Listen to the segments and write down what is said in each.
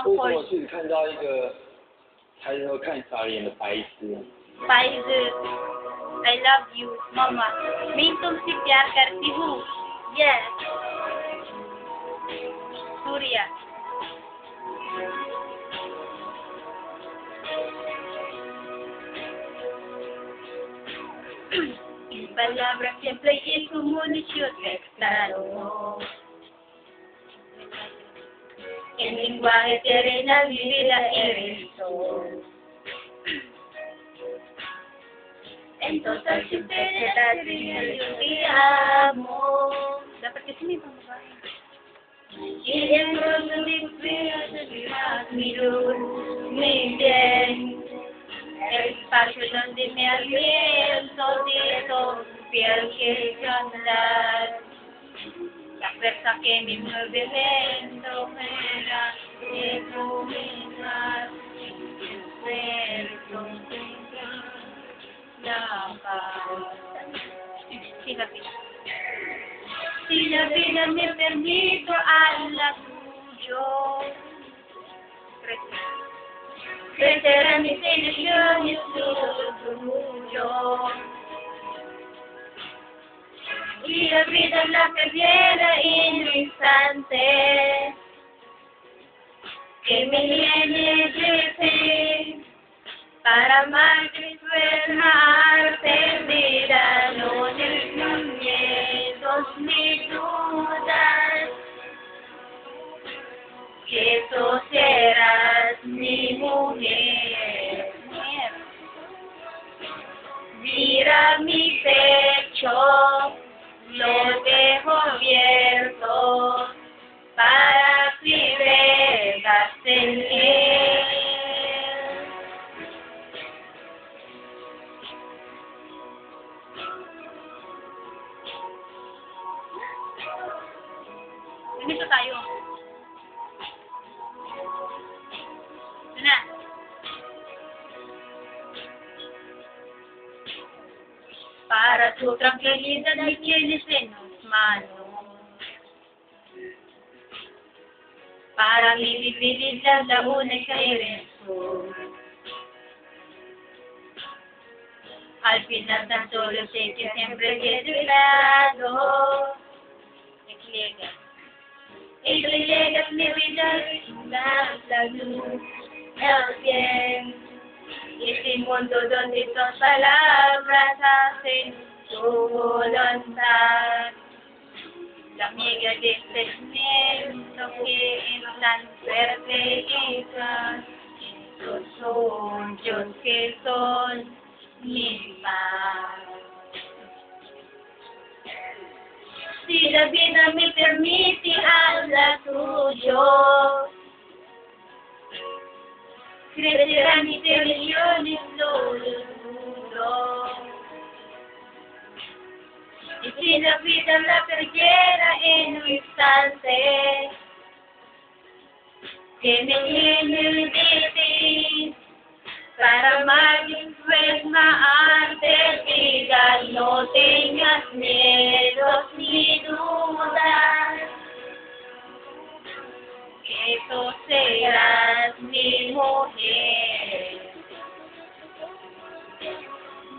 为什 tungkol 么是看到一个抬头看傻眼的白痴？ Spider. I love you, Mama. Main तुम से प्यार करती हूँ. Yes. Surya. Mis palabras siempre es como munición extraño. En lenguaje terrenal vive la erección. Entonces, si te la yo te amo. Dapat kasi may pamabay. Y en pronto mi frío se mi admiro, mi bien. El espacio donde me aliento, de digo, piel que cantar. La fuerza que me mueve lento me da iluminar. Espero contemplar la paz. Vida. Si la vida me permite a la tuyo, crecerán mis ilusiones tu Y la vida la perdiera en un instante. Que me llene de fe para amarte y amarte vida no tengo miedos ni dudas. Que tú serás mi mujer. Mira mi pecho Ganito tayo. Ito na. Para tu tranquilidad me tienes en tus manos. Para mi vivilidad la única eres tú. Al final tan solo sé que siempre de tu lado. Explica. Y Idrilig at niridal na lalo ng bien. Isimundo doon itong palabra sa ating voluntar. Lamig at istinim, tukiin ng swerte ikan. Ito son, Diyos kison, Nipan. Si la vida me permite hablar tuyo, crecerán mis ilusiones lo juro. Y si la vida la perdiera en un instante, que me llene de ti, para amar después que tú serás mi mujer.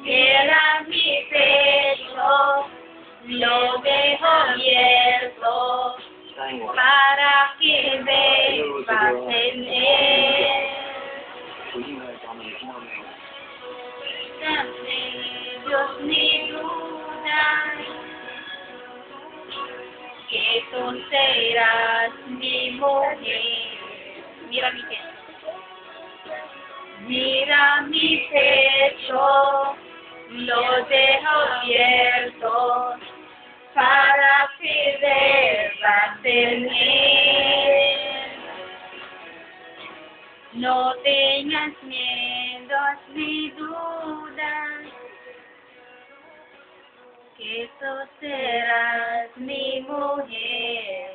Queda mi pecho, lo dejo abierto para que vengas en él. Dame, Dios, mi duda que tú serás mi mujer. Mira mi pecho. Mira mi pecho, lo dejo abierto para que debas en él. No tengas miedos ni dudas, que tú serás mi mujer.